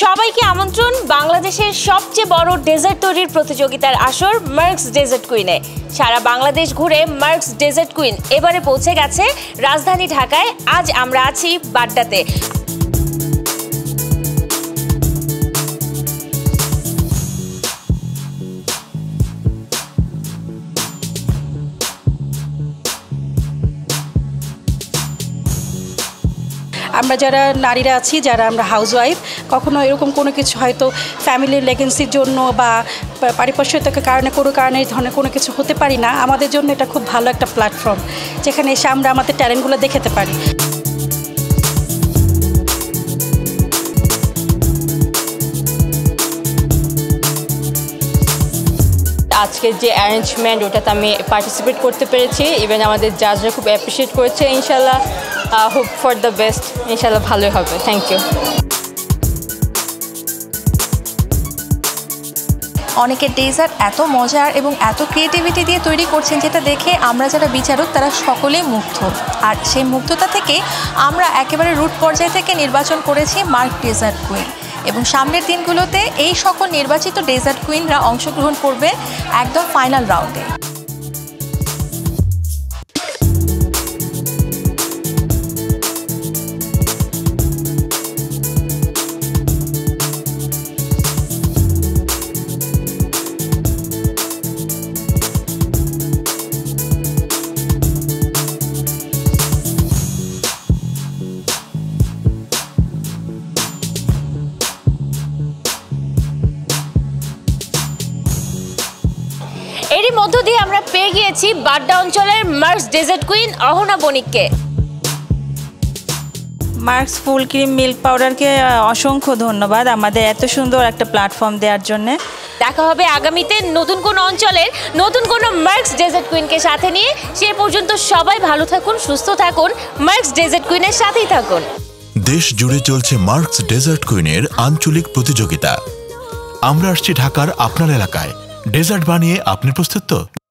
সবাইকে আমন্ত্রণ, বাংলাদেশের সবচেয়ে বড় ডেজার্ট তৈরির প্রতিযোগিতার আসর মার্কস ডেজার্ট কুইনে। সারা বাংলাদেশ ঘুরে মার্কস ডেজার্ট কুইন এবারে পৌঁছে গেছে রাজধানী ঢাকায়। আজ আমরা আছি বাড্ডাতে। আমরা যারা নারীরা আছি, যারা আমরা হাউসওয়াইফ কখনো এরকম কোনো কিছু হয়তো ফ্যামিলির লেগেন্সির জন্য বা পারিপার্শ্বিকতার কারণে, কোনো কারণে এই ধরনের কোনো কিছু হতে পারি না। আমাদের জন্য এটা খুব ভালো একটা প্ল্যাটফর্ম যেখানে এসে আমরা আমাদের ট্যালেন্টগুলো দেখাতে পারি। আজকের যে অ্যারেঞ্জমেন্ট ওটাতে আমি পার্টিসিপেট করতে পেরেছি। ইভেন আমাদের জাজরা খুব অ্যাপ্রিসিয়েট করেছে ইনশাল্লাহ হোপ ফর দ্য বেস্ট ইনশাল্লাহ ভালোই হবে। থ্যাংক ইউ অনেকে ডেজার্ট এত মজার এবং এত ক্রিয়েটিভিটি দিয়ে তৈরি করছেন যেটা দেখে আমরা যারা বিচারক, তারা সকলে মুগ্ধ। আর সেই মুগ্ধতা থেকে আমরা একেবারে রুট পর্যায় থেকে নির্বাচন করেছি মার্ক ডেজার্ট কুইন এবং সামনের দিনগুলোতে এই সকল নির্বাচিত ডেজার্ট কুইনরা অংশগ্রহণ করবে একদম ফাইনাল রাউন্ডে মধ্য দিয়ে আমরা পেয়ে গিয়েছি বাড্ডা অঞ্চলের মার্কস ডেজার্ট কুইন অহনা বণিককে। মার্কস ফুল ক্রিম মিল্ক পাউডারকে অসংখ্য ধন্যবাদ আমাদের এত সুন্দর একটা প্ল্যাটফর্ম দেওয়ার জন্য। দেখা হবে আগামীতে নতুন কোন অঞ্চলের নতুন কোন মার্কস ডেজার্ট কুইনকে সাথে নিয়ে। সে পর্যন্ত সবাই ভালো থাকুন সুস্থ থাকুন মার্কস ডেজার্ট কুইনের সাথেই থাকুন। দেশ জুড়ে চলছে মার্কস ডেজার্ট কুইনের আঞ্চলিক প্রতিযোগিতা। আমরা আসছি ঢাকার আপনার এলাকায়। ডেজার্ট বানিয়ে আপনি প্রস্তুত তো?